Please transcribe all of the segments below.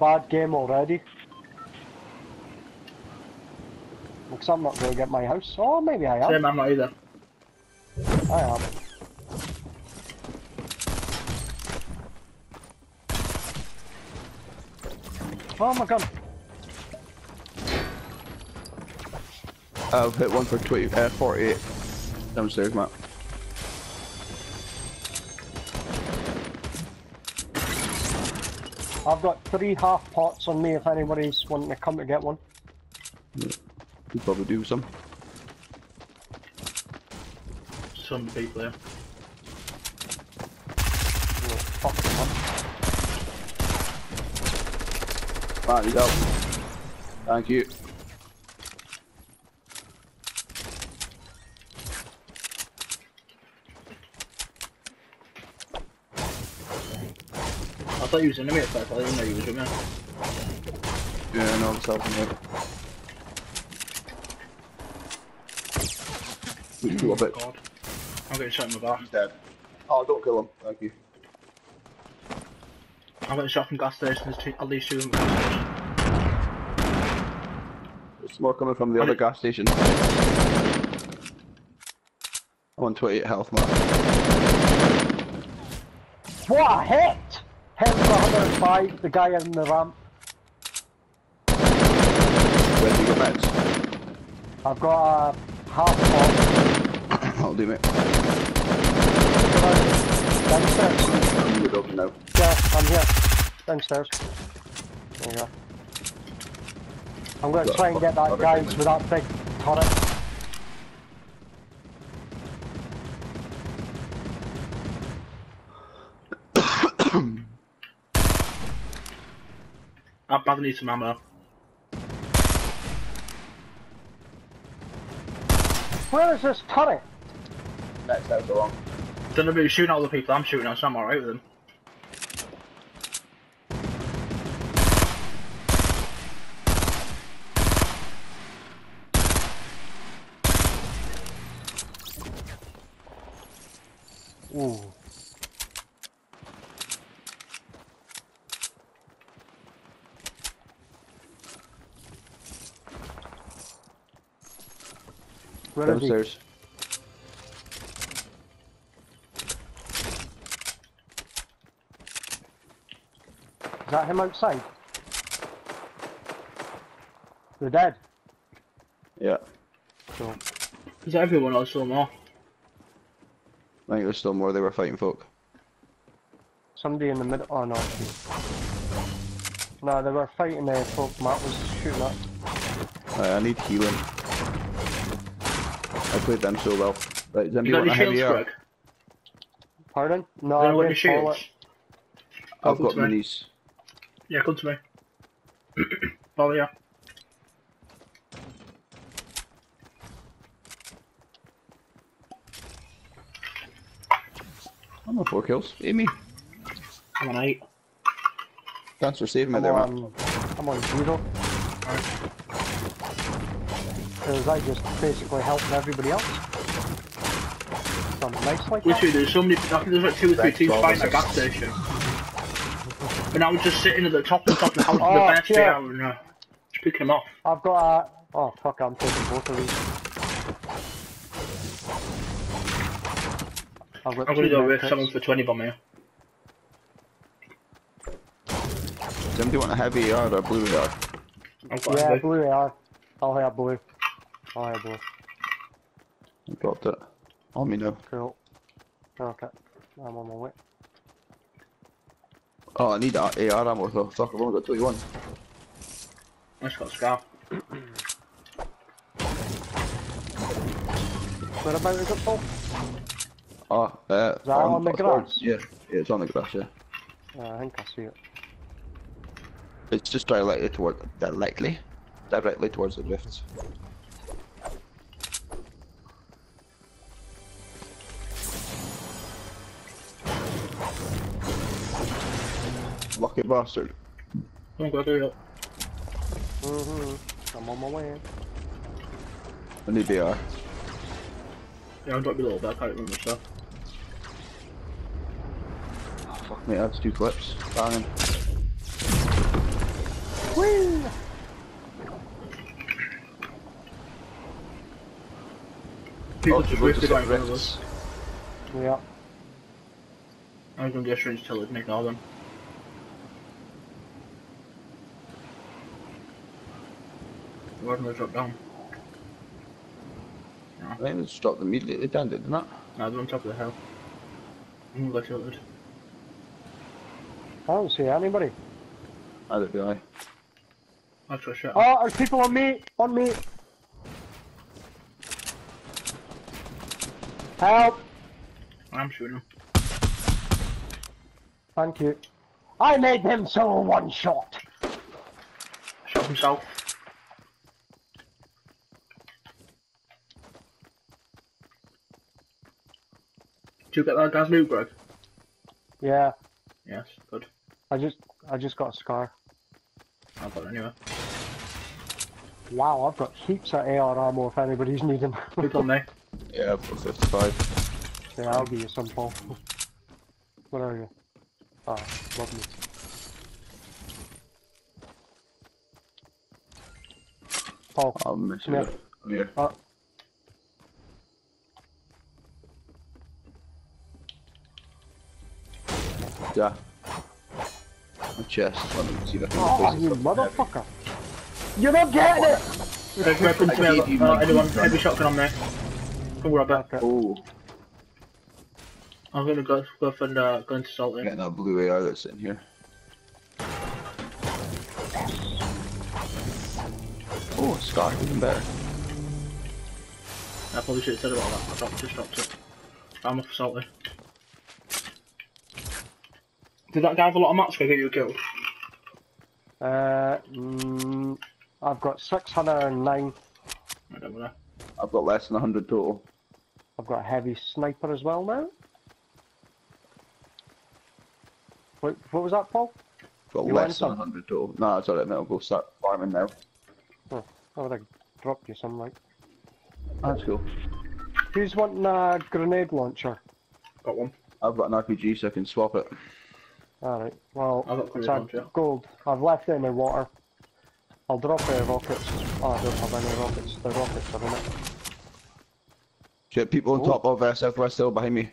bad game already. Because I'm not going to get my house. Oh, maybe I am. Same, I'm not either. I am. Oh my god. I've hit one for 20, uh, 48 downstairs, Matt. I've got three half pots on me if anybody's wanting to come to get one. You probably do some. Some people here. Oh, fuck them up. Matt, he's out. Thank you. Thought you was in the mirror first, I didn't know you was with me. Yeah, no, I'm self here. We two of it. God. I'm getting shot in my back. He's dead. Oh, don't kill him. Thank you. I'm getting shot from gas stations, there's two, at least two of them. There's more coming from the What other it- gas station. I'm on 28 health, Matt. What a hit! Hit for 105, the guy in the ramp. Where do you go meds? I've got a half pot. I'll do it. Downstairs. I'm in the building now. Yeah, I'm here. Downstairs. There you go. I'm gonna try and get that guy with that big turret. I badly need some ammo. Where is this turret? Next house along. Don't know if you're shooting all the people I'm shooting at, so I'm alright with them. Where is he? Downstairs. Is that him outside? They're dead. Yeah. So, Is that everyone else or more? I think there's still more. They were fighting folk. somebody in the middle. Oh no. No, they were fighting the folk Matt was shooting at. Uh, I need healing. I played them so well. Right, does You anybody got want any a shields, heavy Greg? Pardon? No, I got any didn't follow shields? it. I've come got to minis. Yeah, come to me. Follow you. I'm on four kills. Amy. I'm on eight. Thanks for saving me I'm there, man. I'm on zero. Because I just basically helping everybody else. Done nicely. Literally, there's so many. I think there's like two or three teams Bob. fighting at gas station. And I was just sitting at the top and top of the house with Oh, the best yeah. there and uh, just picking them off. I've got a. Oh fuck! I'm taking both of these. I've got I'm two gonna go med with kits. someone for 20 bomb here. Does anybody want a heavy AR or a blue AR? I've got Yeah, yeah, blue AR. I'll have blue. I'll have blue. I dropped it. On me now. Cool. Okay. I'm on my way. Oh, I need that AR ammo though. Fuck, I've only got 21. I just got a scar. Where about is it, Paul? Oh, uh, that on the grass? Yeah, yeah, it's on the grass, yeah. Yeah, I think I see it. It's just directly toward, directly, directly towards the drifts. Lucky bastard. I'm gonna do it. Mm-hmm. I'm on my way. I need the AR. Yeah, I'll drop you a little bit, I can't remember stuff. Oh, fuck me, that's two clips. Banging. Whee! People Oh, just we're drifted just right in at front of us. Yeah. I'm gonna get straight to tell it, Nick all them. Where did they drop down? I think it's dropped immediately down, didn't it? No, they're on top of the hill. I'm gonna go tilted. I don't see anybody. Either do I. I'll try shot. Oh, there's people on me! On me! Help! I'm shooting him. Thank you. I made him so one shot! Shot himself. You get that guy's loot, Greg? Yeah, Yes, good. I just I just got a scar. I've got it anyway. Wow, I've got heaps of AR ammo if anybody's needing. Loot on me. Yeah, I've got 55. yeah, I'll give you some, Paul. Where are you? Ah, lovely. Paul, I'll miss Yeah. it. Oh, yeah. uh, Yeah. My chest. Let me see if I can oh, replace it you with something heavy. motherfucker! You're not getting it! Greg, Greg, come to me. I I've gave you got- Uh, my anyone, heavy shotgun on me. Come grab it. Okay. Oh, I'm gonna go, go and uh, go into salt in. getting that blue AR that's in here. Oh, Scott, scar, even better. I probably should have said about that. I dropped, just dropped it. I'm off salty. Did that guy have a lot of mats? Can I get you a kill? Uh, mm, I've got 609. I don't know. I've got less than 100 total. I've got a heavy sniper as well now. Wait, what was that, Paul? Got You want less than some? 100 total. No, it's alright, mate. I'll go start farming now. Oh, I would have dropped you some, like. That's cool. Who's wanting a grenade launcher? Got one. I've got an RPG, so I can swap it. Alright, well, I've got it's grenade a launcher. gold. I've left it in the water. I'll drop the rockets. Oh, I don't have any rockets. The rockets are in it. Shit, people on Oh. top of uh, Southwest Hill behind me.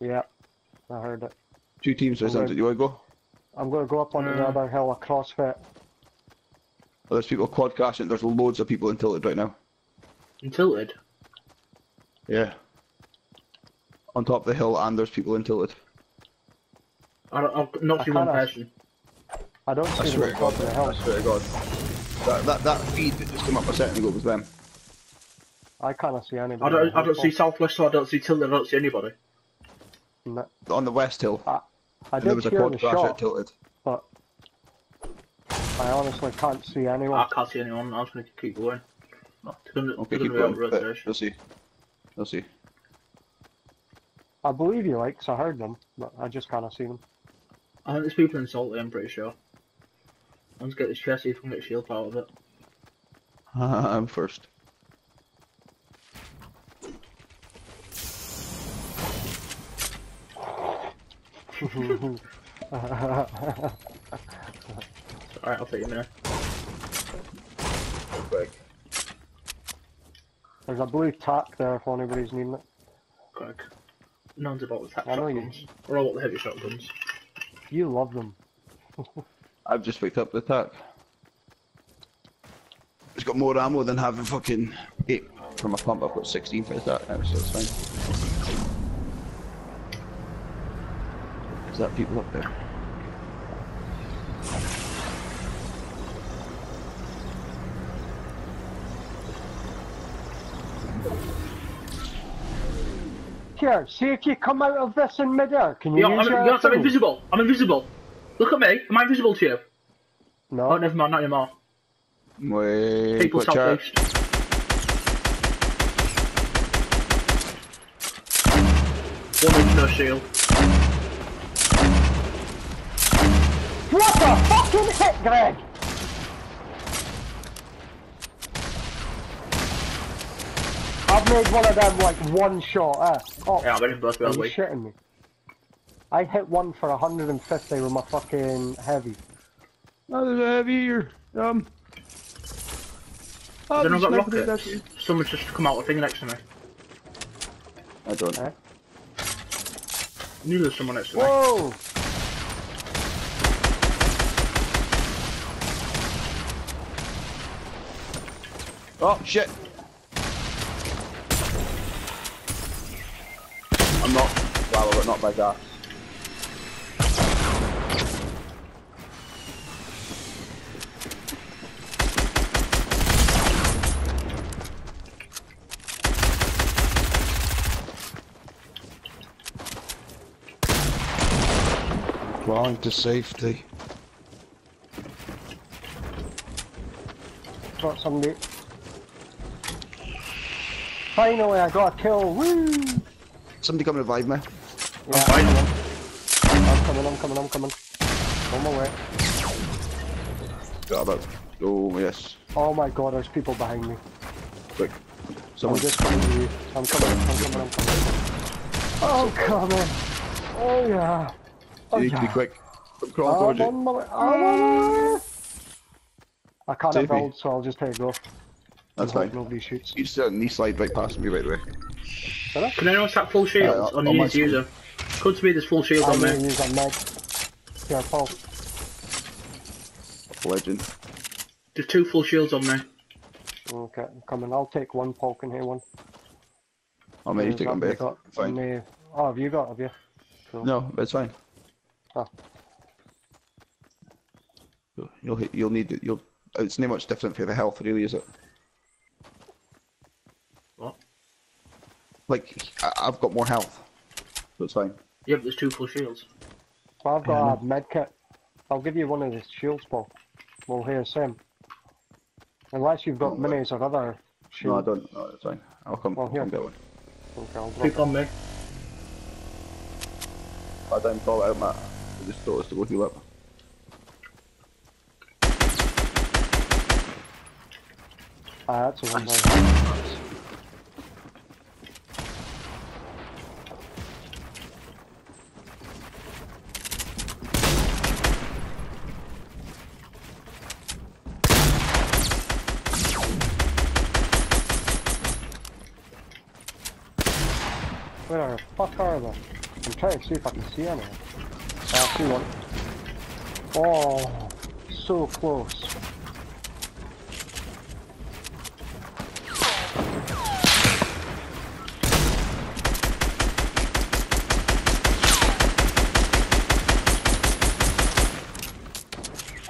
Yeah, I heard it. Two teams, so Alright. Do you want to go? I'm going to go up onto the Uh. other hill across it. Oh, there's people quad crashing. There's loads of people in Tilted right now. And tilted. Yeah. On top of the hill, and there's people in Tilted. I don't, I've not I seen one person. I don't I see them swear on to God. of the I swear to God. That, that, that feed that just came up a second ago was them. I can't see anybody. I don't, I don't see southwest, so I don't see tilted. I don't see anybody. No, On the West Hill. I and there did was a hear quad the crash at shot, Tilted. but I honestly can't see anyone. I can't see anyone. I was going to keep going. No. It's gonna, Okay, it's keep gonna be going. out But rotation. We'll see. We'll see. I believe you, like, 'cause I heard them, but I just can't see them. I think there's people in salty. I'm pretty sure. Let's get this chest. See if we can get shield out of it. I'm first. Alright, I'll take you a minute. Quick. There's a blue tac there if anybody's needing it. Greg. No one's about the tap I know you- shotguns. We're all about the heavy shotguns. You love them. I've just picked up the attack. It's got more ammo than having fucking 8 from a pump. I've got 16 for that now, so it's fine. Is that people up there? Here, see if you come out of this in midair. Can you Yo, use I'm, your yes, I'm invisible. I'm invisible. Look at me. Am I invisible to you? No. Oh, No. never mind. Not anymore. Wait, People watch out. southeast. One inch no shield. What the fucking hit, Greg? I've made one of them like one shot, eh? Oh, Yeah, I'm in both are well you we. shitting me? I hit one for 150 with my fucking heavy. Oh, there's a heavy here. Um. Oh, Then I've got nobody rockets. Someone's just come out with a thing next to me. I don't. Eh? I knew there was someone next to me. Whoa! Oh shit! Wow, I got knocked by gas. Flying to safety. Got somebody. Finally, I got a kill. Woo! Somebody come revive me. Yeah, fine. I'm coming, I'm coming, I'm coming. On my way. Got about. Oh yes. Oh my god, there's people behind me. Quick. I'm Someone. just coming to you. I'm coming, I'm coming, I'm coming. Oh, coming. Oh yeah. Oh you need to be quick. I'm crawling I'm towards you. on my way. I'm on my way. I can't Save me. build, so I'll just take go. That's fine. Nobody shoots. You just uh, knee slide right past me right away. Can anyone stack full shields Uh, on on the my easy user? Could to me there's full shields I'm on gonna me. use a mag. Here, Paul. Legend. There's two full shields on me. Okay, I'm coming. I'll take one Paul can hear one. Oh man, you take them Have you back. got Fine. any- Oh, have you got? Have you? Cool. No, it's fine. Oh. You'll- You'll hit. You'll need it. You'll. It's not much different for the health, really, is it? What? Like I, I've got more health, so it's fine. Yeah, but there's two full shields. Well, I've got a med kit. I'll give you one of the shields, Paul. Well, here's Sam. Unless you've got No, minis or other No, I don't. No, it's fine. I'll come. Oh, I'll here. come get one. Okay, I'll drop. People on me. I don't call it out, Matt. I just thought us to go heal up. Ah, that's a one by Where the fuck are they? I'm trying to see if I can see any. Ah, I see one. Oh, so close.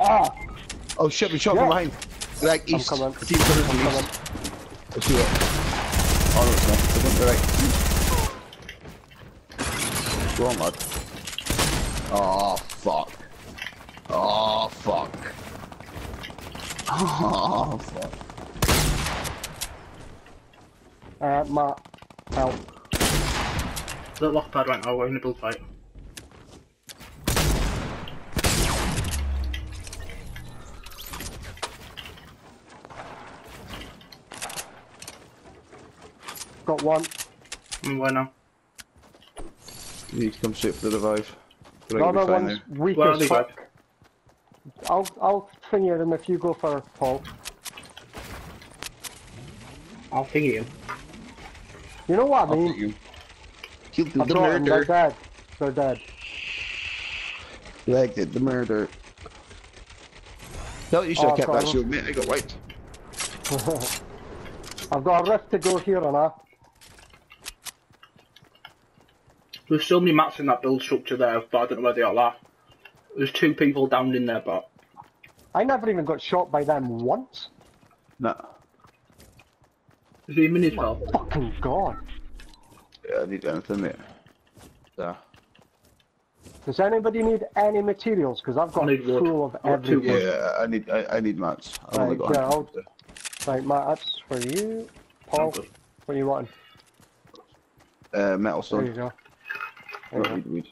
Ah! Oh shit! We shot Yeah. from behind. Like I'm east. coming. Team coming from I'm east. coming. Let's do it. Oh no, it's not. They went right. Go on, lad. Oh fuck. Oh fuck. Oh fuck. Uh, Matt, help. The lock pad right now, we're in a build fight. Got one. I'm where now? You need to come straight for the revive. The other one's now. weak Where are as they, fuck. I'll, I'll finger him if you go for Paul. I'll figure you. You know what I I'll mean? you. Kill the, I've the got them, they're murder. dead. They're dead. Like the, the murder. No, you you should Oh, have kept that shield, mate. I got wiped. I've got a rift to go here and that. There's so many mats in that build structure there, but I don't know where they are. There's two people down in there, but I never even got shot by them once. No. is there minis well? Fucking god. Yeah, I need anything, mate. Yeah. Does anybody need any materials? Because I've got a full of I've got two everything. Yeah, I need I, I need mats. I've only Right, got yeah, 100. Right, Matt, that's for you. Paul, what are you wanting? Uh, metal There you stone. go. There you Not go. weed, weed.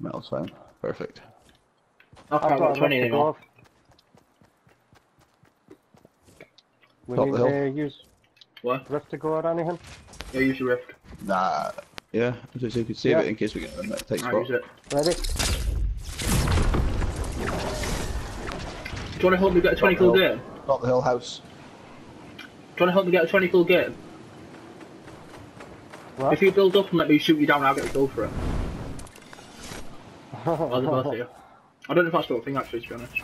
Metal's fine. Perfect. I I've can't got got a 20 rift to go anymore. off. We Top need the to hill. use What? rift to go or anything. Yeah, use your rift. Nah. Yeah, so you could save Yeah. it in case we get in that tight I spot. use it. Ready? you want to help me get a 20 kill Not game? Not the hill house. Do you want to help me get a 20 kill game? What? If you build up and let me shoot you down, I'll get a goal for it. I'll do both of you. I don't know if that's still a thing actually, to be honest.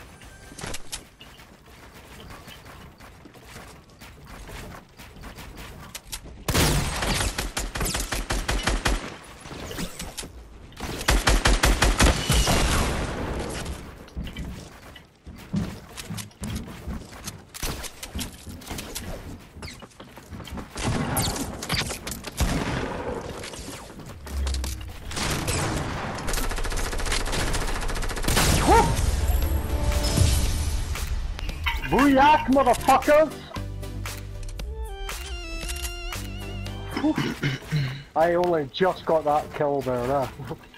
Motherfuckers! I only just got that kill there.